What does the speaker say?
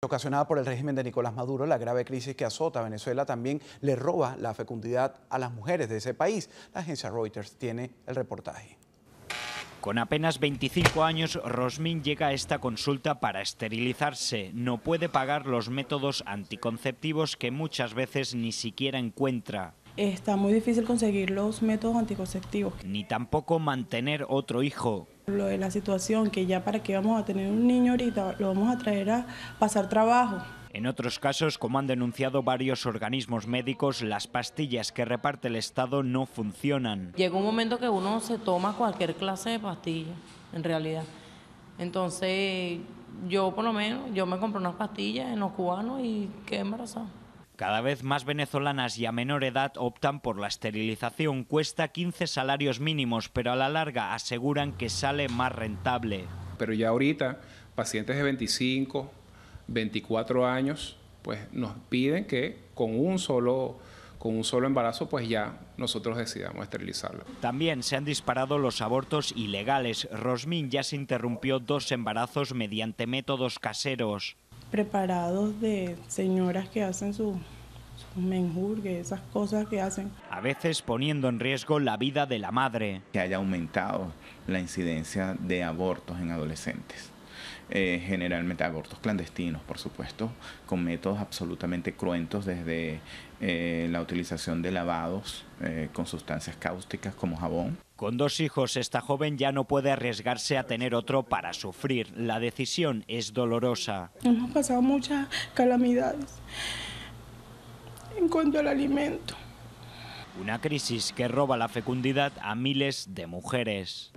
Ocasionada por el régimen de Nicolás Maduro, la grave crisis que azota a Venezuela también le roba la fecundidad a las mujeres de ese país. La agencia Reuters tiene el reportaje. Con apenas 25 años, Rosmin llega a esta consulta para esterilizarse. No puede pagar los métodos anticonceptivos que muchas veces ni siquiera encuentra. Está muy difícil conseguir los métodos anticonceptivos. Ni tampoco mantener otro hijo. Lo de la situación, que ya para qué vamos a tener un niño ahorita, lo vamos a traer a pasar trabajo. En otros casos, como han denunciado varios organismos médicos, las pastillas que reparte el Estado no funcionan. Llega un momento que uno se toma cualquier clase de pastilla, en realidad. Entonces, yo por lo menos, yo me compré unas pastillas en los cubanos y quedé embarazada. Cada vez más venezolanas y a menor edad optan por la esterilización. Cuesta 15 salarios mínimos, pero a la larga aseguran que sale más rentable. Pero ya ahorita, pacientes de 25, 24 años, pues nos piden que con un solo con un solo embarazo, pues ya nosotros decidamos esterilizarlo. También se han disparado los abortos ilegales. Rosmin ya se interrumpió dos embarazos mediante métodos caseros preparados de señoras que hacen su, su menjurgue, esas cosas que hacen. A veces poniendo en riesgo la vida de la madre. Que haya aumentado la incidencia de abortos en adolescentes. Eh, generalmente abortos clandestinos, por supuesto, con métodos absolutamente cruentos desde eh, la utilización de lavados eh, con sustancias cáusticas como jabón. Con dos hijos, esta joven ya no puede arriesgarse a tener otro para sufrir. La decisión es dolorosa. Hemos pasado muchas calamidades en cuanto al alimento. Una crisis que roba la fecundidad a miles de mujeres.